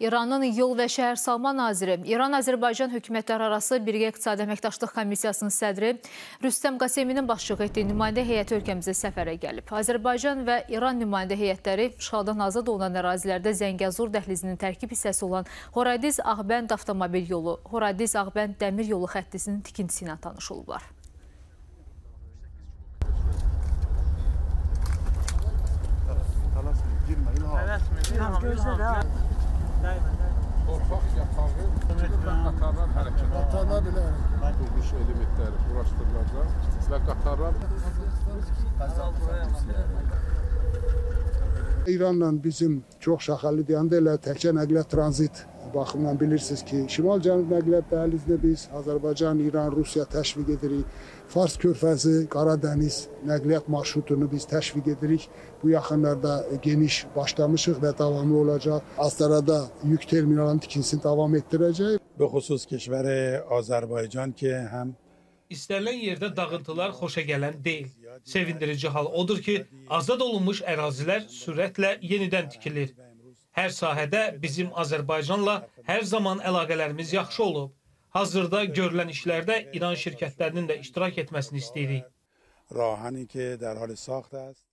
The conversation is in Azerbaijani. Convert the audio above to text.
İranın Yol və Şəhərsalma naziri, İran-Azərbaycan hökumətləri arası Birgə İqtisadi Əməkdaşlıq Komissiyasının sədri Rüstəm Qaseminin başçılıq etdiyi nümayəndə heyəti ölkəmizə səfərə gəlib. Azərbaycan və İran nümayəndə heyətləri işğaldan azad olunan ərazilərdə Zəngəzur dəhlizinin tərkib hissəsi olan Horadiz-Ağbənd avtomobil yolu, Horadiz-Ağbənd dəmir yolu xəttisinin tikintisi ilə tanış olublar. Tələsmə, girmə, İlham. Biraz gözlə də. Torpaq yatağı qatarlar hərəkət Qatarlar belə. quruluş elementləri quraşdırılacaq və qatarlar İranla bizim çox şaxəli deyəndə elə təkcə nəqliyyat tranzit baxımından bilirsiniz ki, şimal-cənub nəqliyyat dəhlizinə biz Azərbaycan, İran, Rusiya təşviq edirik. Fars körfəzi, Qara dəniz nəqliyyat marşrutunu biz təşviq edirik. Bu yaxınlarda geniş başlamışıq və davamlı olacaq. Astarada yük terminalının tikintisini davam etdirəcək. Bu xüsus keşvər Azərbaycan ki, həm İstənilən yerdə dağıntılar xoşa gələn deyil. Sevindirici hal odur ki, azad olunmuş ərazilər sürətlə yenidən tikilir. Hər sahədə bizim Azərbaycanla hər zaman əlaqələrimiz yaxşı olub. Hazırda görülən işlərdə İran şirkətlərinin də iştirak etməsini istəyirik. Rahəni ki, dərhal saxtəz.